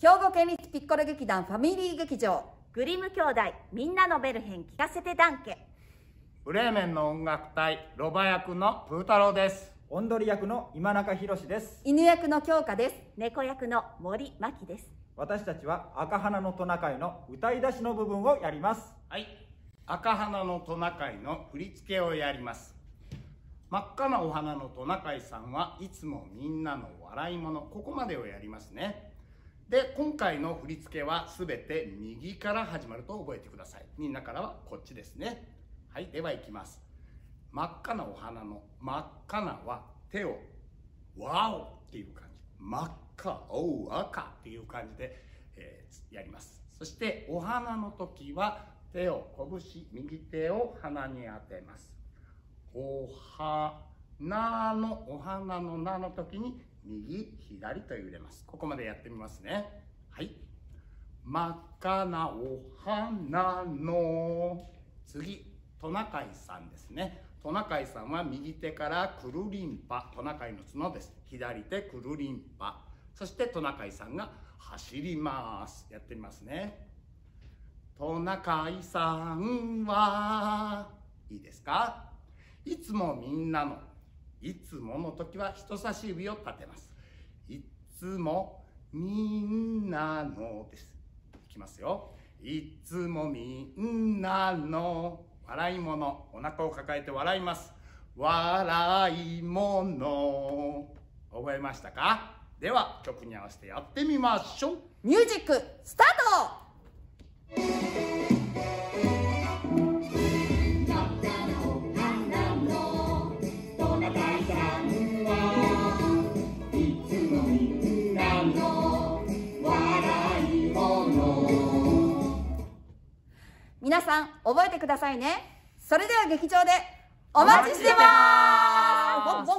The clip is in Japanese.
兵庫県立ピッコロ劇団ファミリー劇場。グリム兄弟みんなのベルヘン聞かせてダンケ。ブレーメンの音楽隊ロバ役のプー太郎です。オンドリ役の今中宏です。犬役の京香です。猫役の森真希です。私たちは赤花のトナカイの歌い出しの部分をやります。はい。赤花のトナカイの振り付けをやります。真っ赤なお花のトナカイさんはいつもみんなの笑い者ここまでをやりますねで今回の振り付けは全て右から始まると覚えてください。みんなからはこっちですね。はいではいきます。真っ赤なお花の真っ赤なは手をワオっていう感じ。真っ赤おう赤っていう感じで、えーやります。そしてお花の時は手を拳右手を鼻に当てます。お花のお花の名の時に右左と揺れます。ここまでやってみますね。はい。真っ赤なお花の。次トナカイさんですね。トナカイさんは右手からくるりんぱ。トナカイの角です。左手くるりんぱ。そしてトナカイさんが走ります。やってみますね。トナカイさんはいいですか？いつもみんなのいつもの時は人差し指を立てます。いつもみんなのです。いきますよ。いつもみんなの。笑い物お腹を抱えて笑います。笑い物覚えましたか？では曲に合わせてやってみましょう。ミュージックスタート。皆さん覚えてくださいね。それでは劇場でお待ちしてます